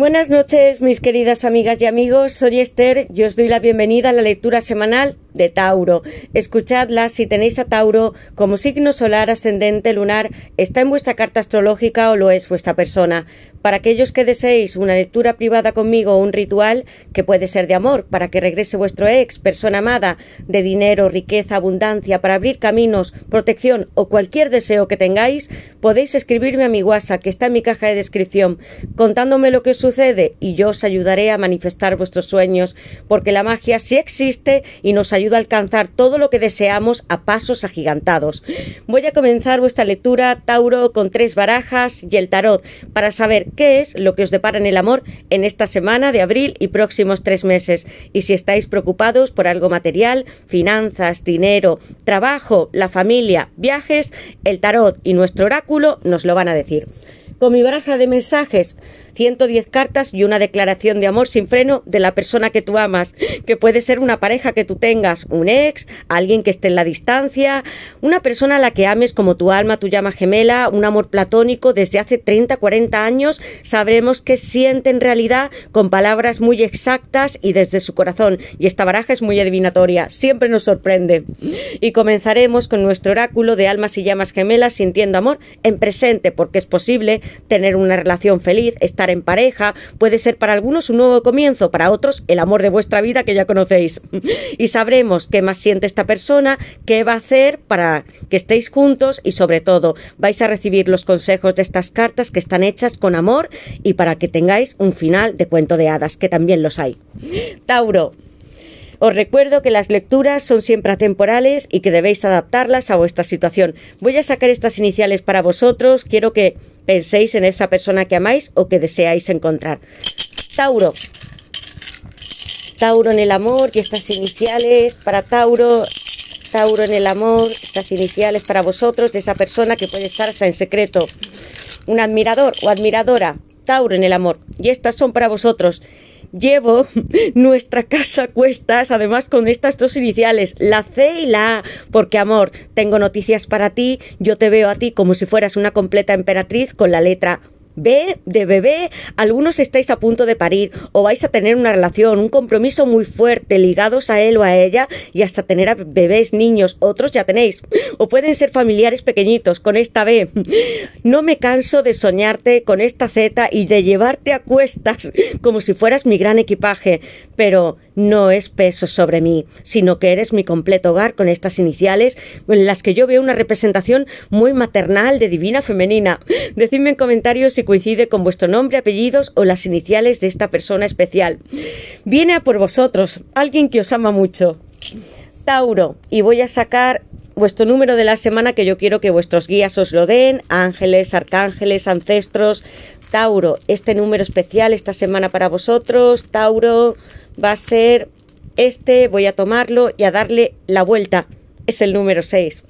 Buenas noches, mis queridas amigas y amigos. Soy Esther y os doy la bienvenida a la lectura semanal de Tauro. Escuchadla si tenéis a Tauro como signo solar ascendente lunar, está en vuestra carta astrológica o lo es vuestra persona. Para aquellos que deseéis una lectura privada conmigo o un ritual, que puede ser de amor, para que regrese vuestro ex, persona amada, de dinero, riqueza, abundancia, para abrir caminos, protección o cualquier deseo que tengáis, podéis escribirme a mi WhatsApp, que está en mi caja de descripción, contándome lo que sucede y yo os ayudaré a manifestar vuestros sueños, porque la magia sí existe y nos ayuda a alcanzar todo lo que deseamos a pasos agigantados. Voy a comenzar vuestra lectura, Tauro, con tres barajas y el tarot, para saber qué es lo que os depara en el amor en esta semana de abril y próximos tres meses. Y si estáis preocupados por algo material, finanzas, dinero, trabajo, la familia, viajes, el tarot y nuestro oráculo nos lo van a decir. Con mi baraja de mensajes 110 cartas y una declaración de amor sin freno de la persona que tú amas, que puede ser una pareja que tú tengas, un ex, alguien que esté en la distancia, una persona a la que ames como tu alma, tu llama gemela, un amor platónico desde hace 30, 40 años, sabremos qué siente en realidad con palabras muy exactas y desde su corazón. Y esta baraja es muy adivinatoria, siempre nos sorprende. Y comenzaremos con nuestro oráculo de almas y llamas gemelas sintiendo amor en presente, porque es posible tener una relación feliz, estar en pareja, puede ser para algunos un nuevo comienzo, para otros el amor de vuestra vida que ya conocéis. Y sabremos qué más siente esta persona, qué va a hacer para que estéis juntos y sobre todo vais a recibir los consejos de estas cartas que están hechas con amor y para que tengáis un final de cuento de hadas, que también los hay. Tauro, os recuerdo que las lecturas son siempre atemporales y que debéis adaptarlas a vuestra situación. Voy a sacar estas iniciales para vosotros. Quiero que penséis en esa persona que amáis o que deseáis encontrar. Tauro. Tauro en el amor y estas iniciales para Tauro. Tauro en el amor, estas iniciales para vosotros de esa persona que puede estar hasta en secreto. Un admirador o admiradora. Tauro en el amor. Y estas son para vosotros llevo nuestra casa a cuestas, además con estas dos iniciales, la C y la A, porque amor, tengo noticias para ti, yo te veo a ti como si fueras una completa emperatriz con la letra B de bebé, algunos estáis a punto de parir o vais a tener una relación, un compromiso muy fuerte ligados a él o a ella y hasta tener a bebés, niños, otros ya tenéis. O pueden ser familiares pequeñitos con esta B. No me canso de soñarte con esta Z y de llevarte a cuestas como si fueras mi gran equipaje, pero no es peso sobre mí, sino que eres mi completo hogar con estas iniciales en las que yo veo una representación muy maternal de divina femenina. Decidme en comentarios si coincide con vuestro nombre, apellidos o las iniciales de esta persona especial. Viene a por vosotros, alguien que os ama mucho. Tauro, y voy a sacar vuestro número de la semana que yo quiero que vuestros guías os lo den, ángeles, arcángeles, ancestros. Tauro, este número especial esta semana para vosotros. Tauro, va a ser este, voy a tomarlo y a darle la vuelta. Es el número 6.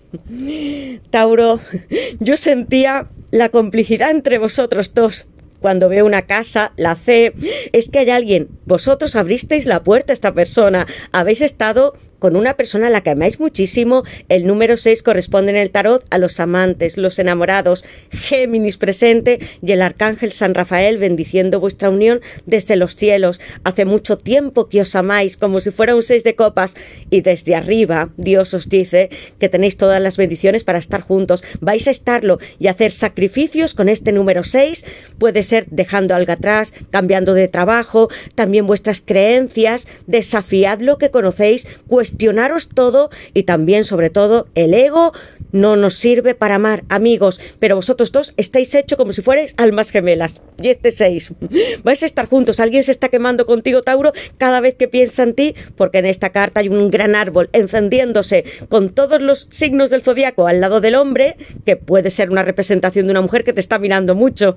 Tauro, yo sentía la complicidad entre vosotros dos. Cuando veo una casa, la C, es que hay alguien. Vosotros abristeis la puerta a esta persona. Habéis estado con una persona a la que amáis muchísimo. El número 6 corresponde en el tarot a los amantes, los enamorados, Géminis presente y el arcángel San Rafael bendiciendo vuestra unión desde los cielos. Hace mucho tiempo que os amáis como si fuera un 6 de copas y desde arriba Dios os dice que tenéis todas las bendiciones para estar juntos. Vais a estarlo y hacer sacrificios con este número 6. Puede ser dejando algo atrás, cambiando de trabajo, también vuestras creencias, desafiad lo que conocéis, cuestionaros todo y también, sobre todo, el ego no nos sirve para amar, amigos, pero vosotros dos estáis hechos como si fuerais almas gemelas. Y este seis. Vais a estar juntos. Alguien se está quemando contigo, Tauro, cada vez que piensa en ti, porque en esta carta hay un gran árbol encendiéndose con todos los signos del zodiaco al lado del hombre, que puede ser una representación de una mujer que te está mirando mucho.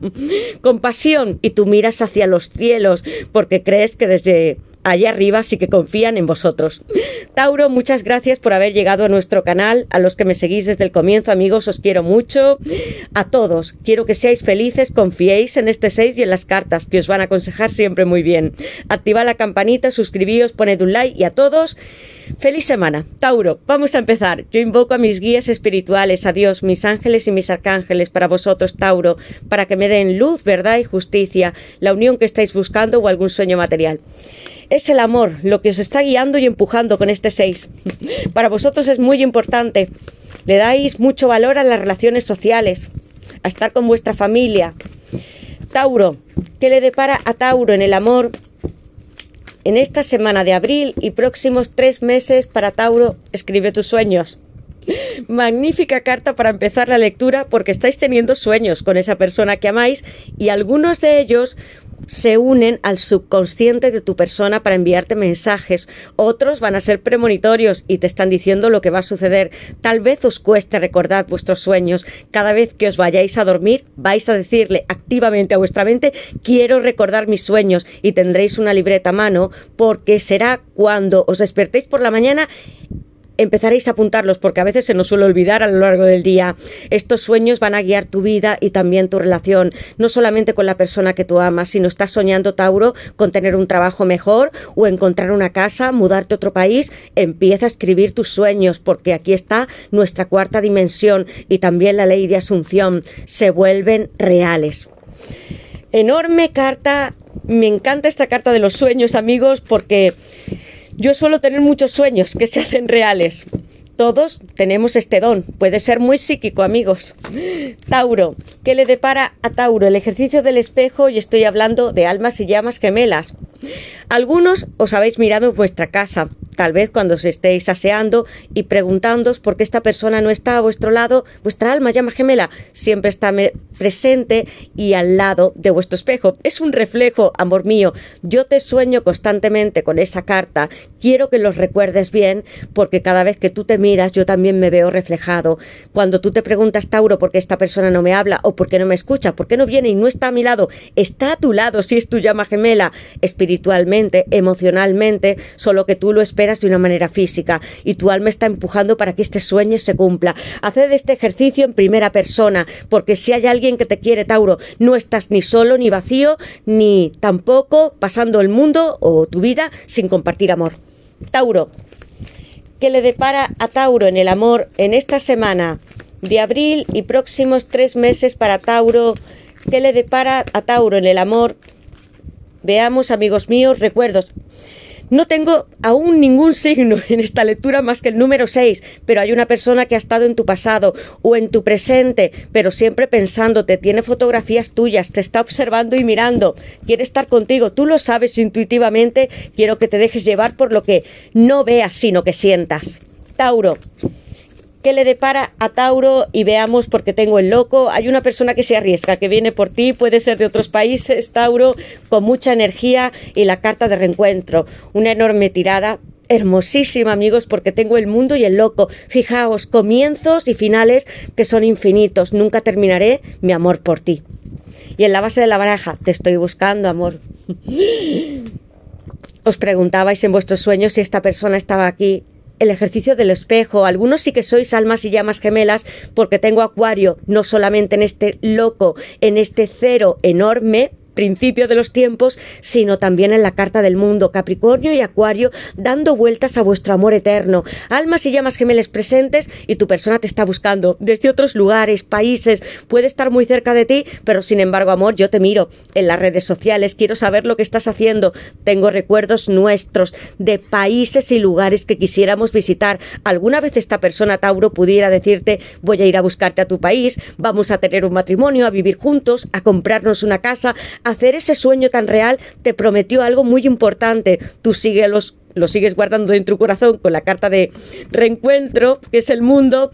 Con pasión, y tú miras hacia los cielos, porque crees que desde allá arriba sí que confían en vosotros. Tauro, muchas gracias por haber llegado a nuestro canal. A los que me seguís desde el comienzo, amigos, os quiero mucho. A todos, quiero que seáis felices, confiéis en este 6 y en las cartas, que os van a aconsejar siempre muy bien. Activad la campanita, suscribíos, poned un like y a todos. Feliz semana. Tauro, vamos a empezar. Yo invoco a mis guías espirituales, a Dios, mis ángeles y mis arcángeles para vosotros, Tauro, para que me den luz, verdad y justicia, la unión que estáis buscando o algún sueño material. Es el amor lo que os está guiando y empujando con este 6. Para vosotros es muy importante. Le dais mucho valor a las relaciones sociales, a estar con vuestra familia. Tauro, ¿qué le depara a Tauro en el amor en esta semana de abril y próximos tres meses para Tauro, escribe tus sueños. Magnífica carta para empezar la lectura porque estáis teniendo sueños con esa persona que amáis y algunos de ellos se unen al subconsciente de tu persona para enviarte mensajes. Otros van a ser premonitorios y te están diciendo lo que va a suceder. Tal vez os cueste recordar vuestros sueños. Cada vez que os vayáis a dormir, vais a decirle activamente a vuestra mente, quiero recordar mis sueños y tendréis una libreta a mano porque será cuando os despertéis por la mañana empezaréis a apuntarlos porque a veces se nos suele olvidar a lo largo del día. Estos sueños van a guiar tu vida y también tu relación, no solamente con la persona que tú amas, sino estás soñando, Tauro, con tener un trabajo mejor o encontrar una casa, mudarte a otro país, empieza a escribir tus sueños porque aquí está nuestra cuarta dimensión y también la ley de asunción, se vuelven reales. Enorme carta, me encanta esta carta de los sueños, amigos, porque yo suelo tener muchos sueños que se hacen reales. Todos tenemos este don. Puede ser muy psíquico, amigos. Tauro. ¿Qué le depara a Tauro? El ejercicio del espejo y estoy hablando de almas y llamas gemelas. Algunos os habéis mirado vuestra casa, tal vez cuando os estéis aseando y preguntándoos por qué esta persona no está a vuestro lado, vuestra alma llama gemela siempre está presente y al lado de vuestro espejo. Es un reflejo, amor mío. Yo te sueño constantemente con esa carta. Quiero que los recuerdes bien porque cada vez que tú te miras yo también me veo reflejado. Cuando tú te preguntas, Tauro, por qué esta persona no me habla o por qué no me escucha, por qué no viene y no está a mi lado, está a tu lado si es tu llama gemela espiritualmente, emocionalmente, solo que tú lo esperas de una manera física y tu alma está empujando para que este sueño se cumpla. Haced este ejercicio en primera persona, porque si hay alguien que te quiere, Tauro, no estás ni solo, ni vacío, ni tampoco pasando el mundo o tu vida sin compartir amor. Tauro, ¿qué le depara a Tauro en el amor en esta semana de abril y próximos tres meses para Tauro? ¿Qué le depara a Tauro en el amor Veamos, amigos míos, recuerdos. No tengo aún ningún signo en esta lectura más que el número 6, pero hay una persona que ha estado en tu pasado o en tu presente, pero siempre pensándote, tiene fotografías tuyas, te está observando y mirando, quiere estar contigo, tú lo sabes intuitivamente, quiero que te dejes llevar por lo que no veas, sino que sientas. Tauro, qué le depara a Tauro y veamos porque tengo el loco. Hay una persona que se arriesga, que viene por ti, puede ser de otros países, Tauro, con mucha energía y la carta de reencuentro. Una enorme tirada, hermosísima, amigos, porque tengo el mundo y el loco. Fijaos, comienzos y finales que son infinitos. Nunca terminaré mi amor por ti. Y en la base de la baraja, te estoy buscando, amor. Os preguntabais en vuestros sueños si esta persona estaba aquí el ejercicio del espejo. Algunos sí que sois almas y llamas gemelas porque tengo acuario, no solamente en este loco, en este cero enorme, principio de los tiempos, sino también en la carta del mundo, Capricornio y Acuario, dando vueltas a vuestro amor eterno, almas y llamas gemelas presentes y tu persona te está buscando. Desde otros lugares, países, puede estar muy cerca de ti, pero sin embargo, amor, yo te miro. En las redes sociales, quiero saber lo que estás haciendo, tengo recuerdos nuestros de países y lugares que quisiéramos visitar. ¿Alguna vez esta persona, Tauro, pudiera decirte, voy a ir a buscarte a tu país, vamos a tener un matrimonio, a vivir juntos, a comprarnos una casa, hacer ese sueño tan real te prometió algo muy importante. Tú los lo sigues guardando en tu corazón con la carta de reencuentro, que es el mundo,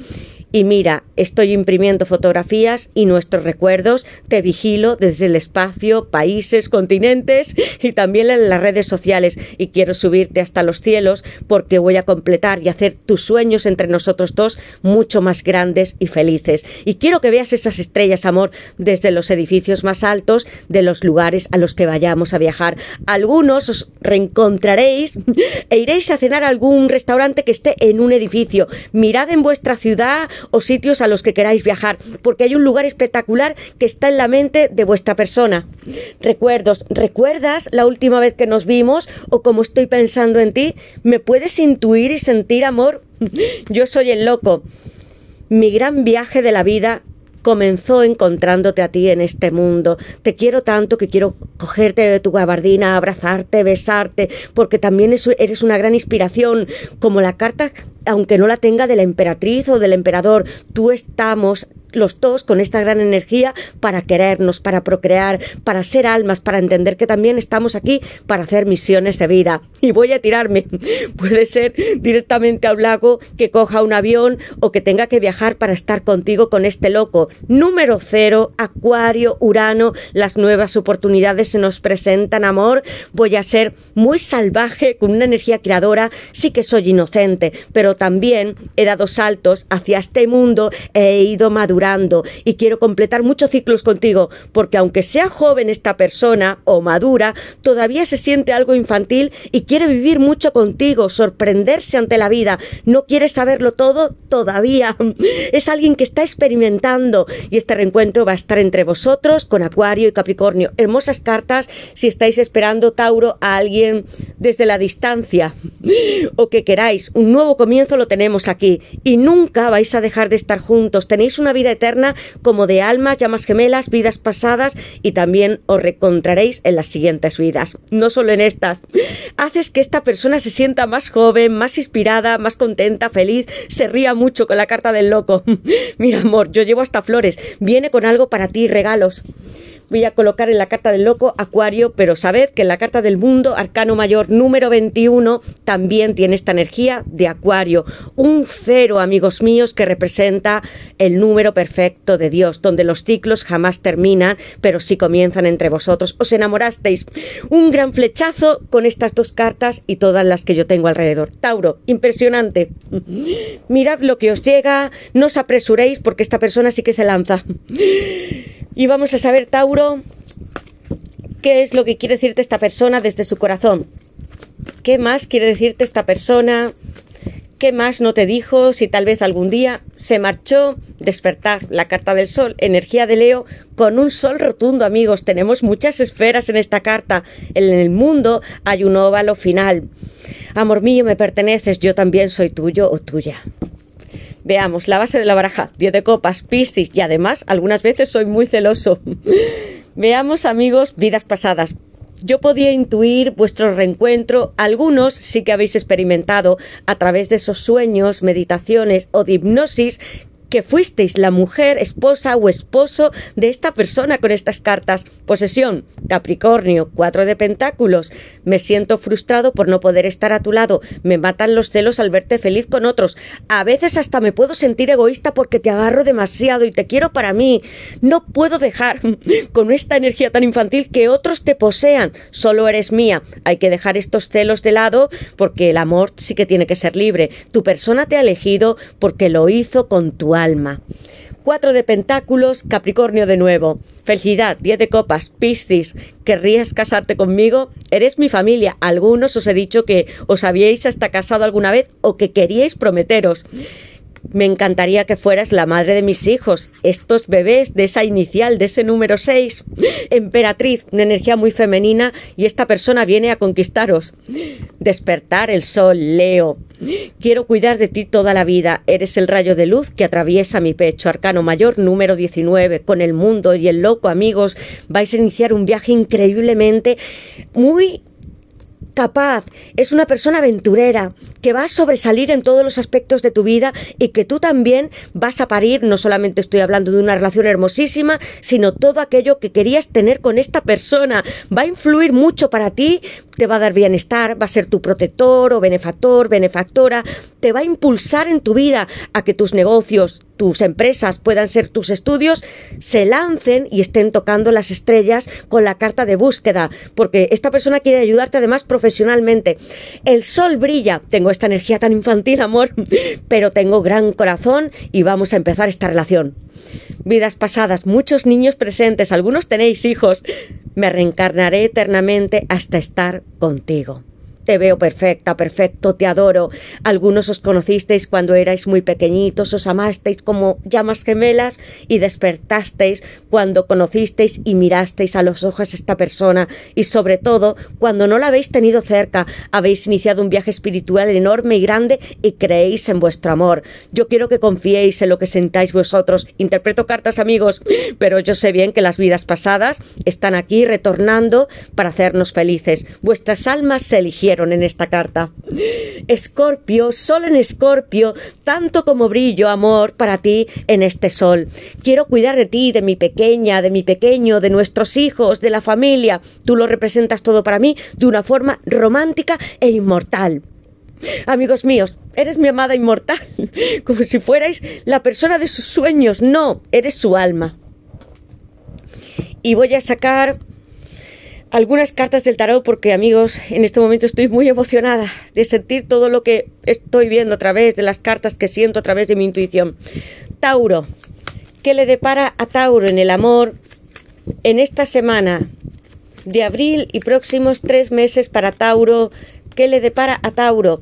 Y mira, estoy imprimiendo fotografías y nuestros recuerdos, te vigilo desde el espacio, países, continentes y también en las redes sociales. Y quiero subirte hasta los cielos porque voy a completar y hacer tus sueños entre nosotros dos mucho más grandes y felices. Y quiero que veas esas estrellas, amor, desde los edificios más altos de los lugares a los que vayamos a viajar. Algunos os reencontraréis e iréis a cenar a algún restaurante que esté en un edificio. Mirad en vuestra ciudad o sitios a los que queráis viajar, porque hay un lugar espectacular que está en la mente de vuestra persona. Recuerdos, ¿recuerdas la última vez que nos vimos o como estoy pensando en ti? ¿Me puedes intuir y sentir amor? Yo soy el loco. Mi gran viaje de la vida comenzó encontrándote a ti en este mundo. Te quiero tanto que quiero cogerte de tu gabardina, abrazarte, besarte, porque también eres una gran inspiración, como la carta, aunque no la tenga de la emperatriz o del emperador. Tú estamos los dos con esta gran energía para querernos, para procrear, para ser almas, para entender que también estamos aquí para hacer misiones de vida. Y voy a tirarme. Puede ser directamente a un lago, que coja un avión o que tenga que viajar para estar contigo con este loco. Número cero, Acuario, Urano, las nuevas oportunidades se nos presentan, amor. Voy a ser muy salvaje, con una energía creadora. Sí que soy inocente, pero también he dado saltos hacia este mundo, he ido madurando y quiero completar muchos ciclos contigo, porque aunque sea joven esta persona o madura, todavía se siente algo infantil y quiere vivir mucho contigo, sorprenderse ante la vida. No quiere saberlo todo todavía. Es alguien que está experimentando y este reencuentro va a estar entre vosotros con Acuario y Capricornio. Hermosas cartas si estáis esperando Tauro a alguien desde la distancia o que queráis. Un nuevo lo tenemos aquí y nunca vais a dejar de estar juntos. Tenéis una vida eterna como de almas, llamas gemelas, vidas pasadas y también os reencontraréis en las siguientes vidas, no solo en estas. Haces que esta persona se sienta más joven, más inspirada, más contenta, feliz, se ría mucho con la carta del loco. Mira, amor, yo llevo hasta flores, viene con algo para ti, regalos voy a colocar en la carta del loco Acuario, pero sabed que en la carta del mundo, Arcano Mayor número 21, también tiene esta energía de Acuario. Un cero, amigos míos, que representa el número perfecto de Dios, donde los ciclos jamás terminan, pero sí comienzan entre vosotros. Os enamorasteis. Un gran flechazo con estas dos cartas y todas las que yo tengo alrededor. Tauro, impresionante. Mirad lo que os llega, no os apresuréis porque esta persona sí que se lanza. Y vamos a saber, Tauro, qué es lo que quiere decirte esta persona desde su corazón. ¿Qué más quiere decirte esta persona? ¿Qué más no te dijo? Si tal vez algún día se marchó, despertar, la carta del sol, energía de Leo, con un sol rotundo, amigos. Tenemos muchas esferas en esta carta. En el mundo hay un óvalo final. Amor mío, me perteneces, yo también soy tuyo o tuya. Veamos, la base de la baraja, 10 de copas, Piscis y además algunas veces soy muy celoso. Veamos, amigos, vidas pasadas. Yo podía intuir vuestro reencuentro, algunos sí que habéis experimentado a través de esos sueños, meditaciones o de hipnosis que fuisteis la mujer, esposa o esposo de esta persona con estas cartas. Posesión, Capricornio, cuatro de pentáculos. Me siento frustrado por no poder estar a tu lado. Me matan los celos al verte feliz con otros. A veces hasta me puedo sentir egoísta porque te agarro demasiado y te quiero para mí. No puedo dejar con esta energía tan infantil que otros te posean. Solo eres mía. Hay que dejar estos celos de lado porque el amor sí que tiene que ser libre. Tu persona te ha elegido porque lo hizo con tu alma. Cuatro de pentáculos, Capricornio de nuevo. Felicidad, diez de copas, Piscis. ¿Querrías casarte conmigo? Eres mi familia. Algunos os he dicho que os habíais hasta casado alguna vez o que queríais prometeros. Me encantaría que fueras la madre de mis hijos, estos bebés de esa inicial, de ese número 6. Emperatriz, una energía muy femenina y esta persona viene a conquistaros. Despertar el sol, Leo. Quiero cuidar de ti toda la vida. Eres el rayo de luz que atraviesa mi pecho. Arcano mayor número 19. Con el mundo y el loco, amigos, vais a iniciar un viaje increíblemente muy capaz, es una persona aventurera, que va a sobresalir en todos los aspectos de tu vida y que tú también vas a parir, no solamente estoy hablando de una relación hermosísima, sino todo aquello que querías tener con esta persona. Va a influir mucho para ti, te va a dar bienestar, va a ser tu protector o benefactor, benefactora, te va a impulsar en tu vida a que tus negocios, tus empresas puedan ser tus estudios, se lancen y estén tocando las estrellas con la carta de búsqueda, porque esta persona quiere ayudarte además profesionalmente. El sol brilla, tengo esta energía tan infantil, amor, pero tengo gran corazón y vamos a empezar esta relación. Vidas pasadas, muchos niños presentes, algunos tenéis hijos, me reencarnaré eternamente hasta estar contigo. Te veo perfecta, perfecto, te adoro. Algunos os conocisteis cuando erais muy pequeñitos, os amasteis como llamas gemelas y despertasteis cuando conocisteis y mirasteis a los ojos a esta persona y sobre todo cuando no la habéis tenido cerca, habéis iniciado un viaje espiritual enorme y grande y creéis en vuestro amor. Yo quiero que confiéis en lo que sentáis vosotros. Interpreto cartas amigos, pero yo sé bien que las vidas pasadas están aquí retornando para hacernos felices. Vuestras almas se eligieron en esta carta. Escorpio, sol en Escorpio, tanto como brillo, amor, para ti en este sol. Quiero cuidar de ti, de mi pequeña, de mi pequeño, de nuestros hijos, de la familia. Tú lo representas todo para mí de una forma romántica e inmortal. Amigos míos, eres mi amada inmortal, como si fuerais la persona de sus sueños. No, eres su alma. Y voy a sacar algunas cartas del tarot porque amigos, en este momento estoy muy emocionada de sentir todo lo que estoy viendo a través de las cartas que siento a través de mi intuición. Tauro, ¿qué le depara a Tauro en el amor en esta semana de abril y próximos tres meses para Tauro? ¿Qué le depara a Tauro?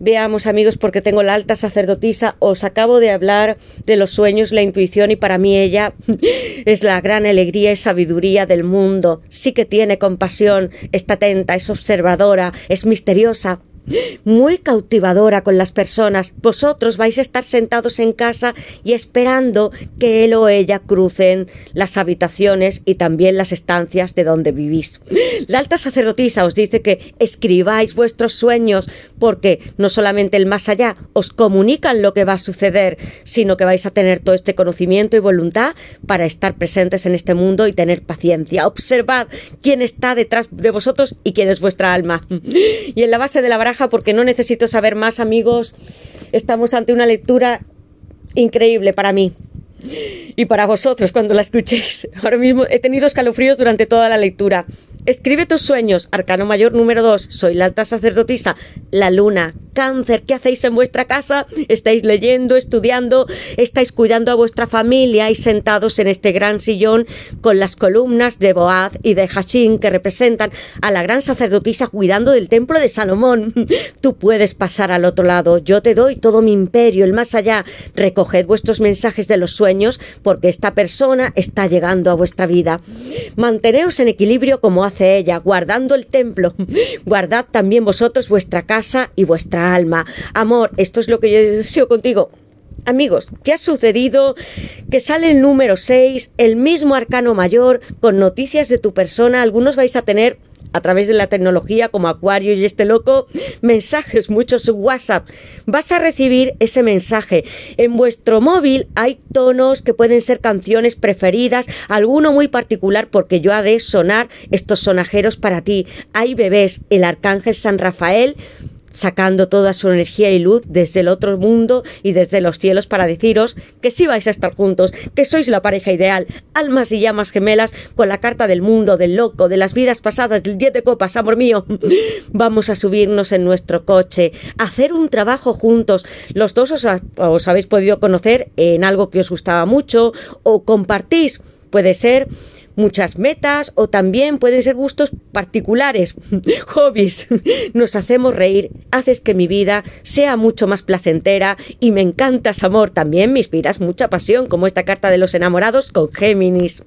Veamos amigos, porque tengo la alta sacerdotisa, os acabo de hablar de los sueños, la intuición y para mí ella es la gran alegría y sabiduría del mundo. Sí que tiene compasión, está atenta, es observadora, es misteriosa, muy cautivadora con las personas. Vosotros vais a estar sentados en casa y esperando que él o ella crucen las habitaciones y también las estancias de donde vivís. La alta sacerdotisa os dice que escribáis vuestros sueños porque no solamente el más allá os comunican lo que va a suceder, sino que vais a tener todo este conocimiento y voluntad para estar presentes en este mundo y tener paciencia. Observad quién está detrás de vosotros y quién es vuestra alma. Y en la base de la baraja porque no necesito saber más, amigos. Estamos ante una lectura increíble para mí y para vosotros cuando la escuchéis. Ahora mismo he tenido escalofríos durante toda la lectura. Escribe tus sueños, arcano mayor número 2. Soy la alta sacerdotisa, la luna, cáncer. ¿Qué hacéis en vuestra casa? ¿Estáis leyendo, estudiando? ¿Estáis cuidando a vuestra familia y sentados en este gran sillón con las columnas de Boaz y de Hashim que representan a la gran sacerdotisa cuidando del templo de Salomón? Tú puedes pasar al otro lado. Yo te doy todo mi imperio, el más allá. Recoged vuestros mensajes de los sueños porque esta persona está llegando a vuestra vida. Manteneos en equilibrio como hace ella, guardando el templo. Guardad también vosotros vuestra casa y vuestra alma. Amor, esto es lo que yo deseo contigo. Amigos, ¿qué ha sucedido? Que sale el número 6, el mismo arcano mayor, con noticias de tu persona. Algunos vais a tener a través de la tecnología como Acuario y este loco, mensajes, muchos WhatsApp. Vas a recibir ese mensaje. En vuestro móvil hay tonos que pueden ser canciones preferidas, alguno muy particular porque yo haré sonar estos sonajeros para ti. Hay bebés, el arcángel San Rafael sacando toda su energía y luz desde el otro mundo y desde los cielos para deciros que sí vais a estar juntos, que sois la pareja ideal, almas y llamas gemelas con la carta del mundo, del loco, de las vidas pasadas, del 10 de copas, amor mío. Vamos a subirnos en nuestro coche, a hacer un trabajo juntos. Los dos os, os habéis podido conocer en algo que os gustaba mucho o compartís. Puede ser muchas metas o también pueden ser gustos particulares, hobbies. Nos hacemos reír, haces que mi vida sea mucho más placentera y me encantas, amor. También me inspiras mucha pasión, como esta carta de los enamorados con Géminis.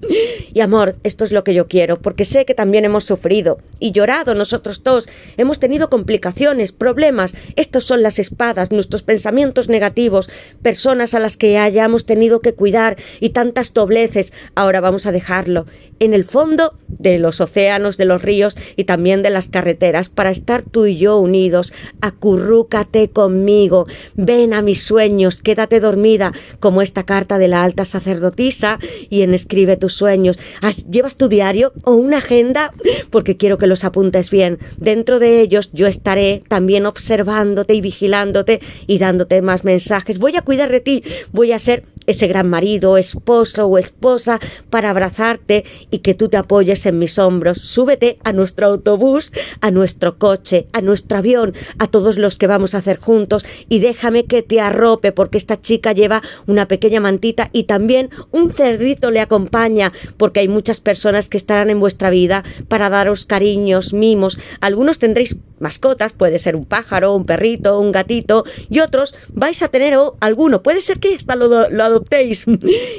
Y amor, esto es lo que yo quiero, porque sé que también hemos sufrido y llorado nosotros todos. Hemos tenido complicaciones, problemas. Estos son las espadas, nuestros pensamientos negativos, personas a las que hayamos tenido que cuidar y tantas dobleces. Ahora vamos a dejarlo en el fondo de los océanos, de los ríos y también de las carreteras, para estar tú y yo unidos. Acurrúcate conmigo, ven a mis sueños, quédate dormida, como esta carta de la alta sacerdotisa, y en escribe tus sueños. ¿Llevas tu diario o una agenda? Porque quiero que los apuntes bien. Dentro de ellos yo estaré también observándote y vigilándote y dándote más mensajes. Voy a cuidar de ti, voy a ser ese gran marido, esposo o esposa para abrazarte y que tú te apoyes en mis hombros. Súbete a nuestro autobús, a nuestro coche, a nuestro avión, a todos los que vamos a hacer juntos y déjame que te arrope porque esta chica lleva una pequeña mantita y también un cerdito le acompaña porque hay muchas personas que estarán en vuestra vida para daros cariños, mimos. Algunos tendréis mascotas, puede ser un pájaro, un perrito, un gatito y otros vais a tener alguno. Puede ser que hasta lo, lo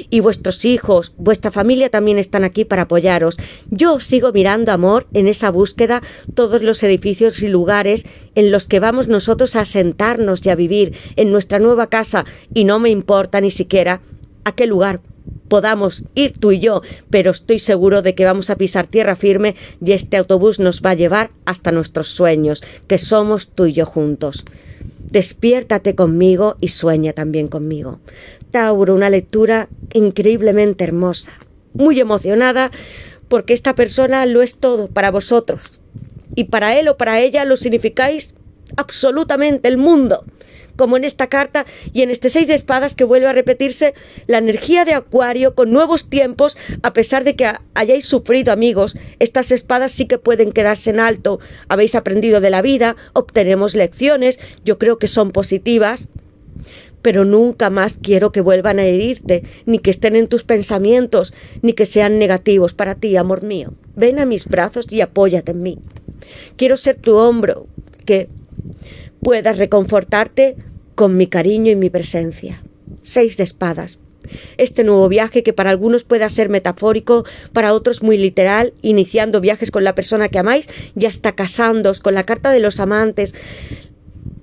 y vuestros hijos, vuestra familia también están aquí para apoyaros. Yo sigo mirando, amor, en esa búsqueda todos los edificios y lugares en los que vamos nosotros a sentarnos y a vivir en nuestra nueva casa y no me importa ni siquiera a qué lugar podamos ir tú y yo, pero estoy seguro de que vamos a pisar tierra firme y este autobús nos va a llevar hasta nuestros sueños, que somos tú y yo juntos. Despiértate conmigo y sueña también conmigo. Una lectura increíblemente hermosa, muy emocionada, porque esta persona lo es todo para vosotros. Y para él o para ella lo significáis absolutamente el mundo como en esta carta y en este seis de espadas que vuelve a repetirse la energía de Acuario con nuevos tiempos, a pesar de que hayáis sufrido amigos, estas espadas sí que pueden quedarse en alto, habéis aprendido de la vida, obtenemos lecciones, yo creo que son positivas, pero nunca más quiero que vuelvan a herirte, ni que estén en tus pensamientos, ni que sean negativos para ti, amor mío. Ven a mis brazos y apóyate en mí. Quiero ser tu hombro, que puedas reconfortarte con mi cariño y mi presencia. Seis de espadas. Este nuevo viaje que para algunos pueda ser metafórico, para otros muy literal, iniciando viajes con la persona que amáis y hasta casándos con la carta de los amantes,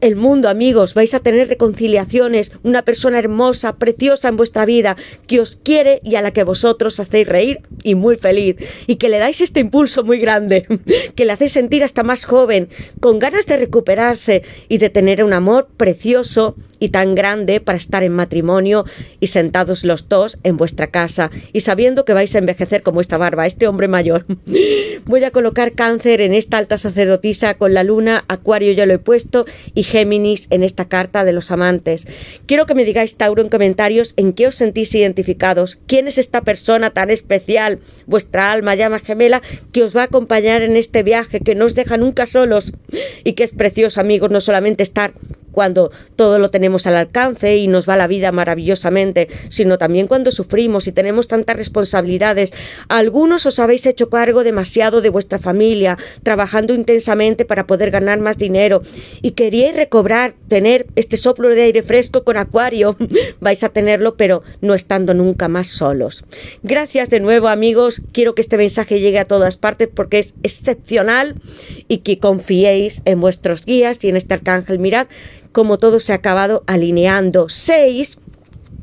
el mundo, amigos, vais a tener reconciliaciones, una persona hermosa, preciosa en vuestra vida, que os quiere y a la que vosotros hacéis reír y muy feliz, y que le dais este impulso muy grande, que le hacéis sentir hasta más joven, con ganas de recuperarse y de tener un amor precioso y tan grande para estar en matrimonio y sentados los dos en vuestra casa y sabiendo que vais a envejecer como esta barba, este hombre mayor. Voy a colocar cáncer en esta alta sacerdotisa con la luna, acuario ya lo he puesto y Géminis en esta carta de los amantes. Quiero que me digáis, Tauro, en comentarios en qué os sentís identificados, quién es esta persona tan especial, vuestra alma llama gemela, que os va a acompañar en este viaje, que no os deja nunca solos y que es precioso, amigos, no solamente estar cuando todo lo tenemos al alcance y nos va la vida maravillosamente, sino también cuando sufrimos y tenemos tantas responsabilidades. Algunos os habéis hecho cargo demasiado de vuestra familia, trabajando intensamente para poder ganar más dinero y queríais recobrar, tener este soplo de aire fresco con acuario. Vais a tenerlo, pero no estando nunca más solos. Gracias de nuevo, amigos. Quiero que este mensaje llegue a todas partes porque es excepcional y que confiéis en vuestros guías y en este arcángel. Mirad, como todo se ha acabado alineando. Seis,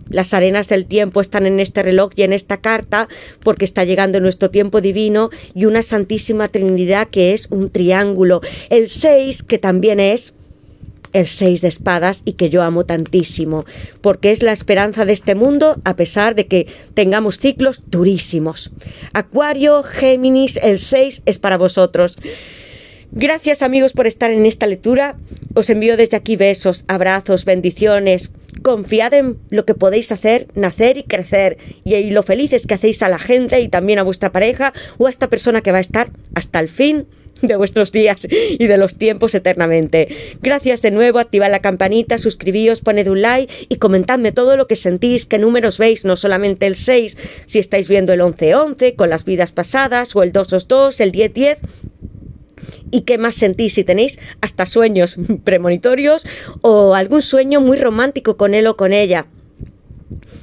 las arenas del tiempo están en este reloj y en esta carta porque está llegando nuestro tiempo divino y una Santísima Trinidad que es un triángulo. El seis, que también es el seis de espadas y que yo amo tantísimo, porque es la esperanza de este mundo a pesar de que tengamos ciclos durísimos. Acuario, Géminis, el seis es para vosotros. Gracias amigos por estar en esta lectura. Os envío desde aquí besos, abrazos, bendiciones. Confiad en lo que podéis hacer, nacer y crecer, y lo felices que hacéis a la gente y también a vuestra pareja o a esta persona que va a estar hasta el fin de vuestros días y de los tiempos eternamente. Gracias de nuevo, activad la campanita, suscribíos, poned un like y comentadme todo lo que sentís, qué números veis, no solamente el 6, si estáis viendo el 11-11 con las vidas pasadas o el 2-2, el 10-10 y qué más sentís si tenéis hasta sueños premonitorios o algún sueño muy romántico con él o con ella.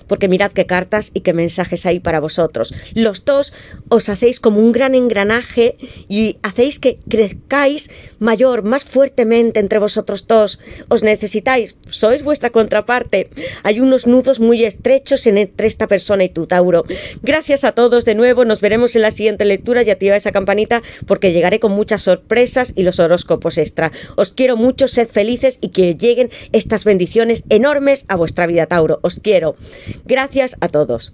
Porque mirad qué cartas y qué mensajes hay para vosotros. Los dos os hacéis como un gran engranaje y hacéis que crezcáis mayor, más fuertemente entre vosotros dos. Os necesitáis, sois vuestra contraparte. Hay unos nudos muy estrechos entre esta persona y tú, Tauro. Gracias a todos de nuevo, nos veremos en la siguiente lectura y activa esa campanita porque llegaré con muchas sorpresas y los horóscopos extra. Os quiero mucho, sed felices y que lleguen estas bendiciones enormes a vuestra vida, Tauro. Os quiero. Gracias a todos.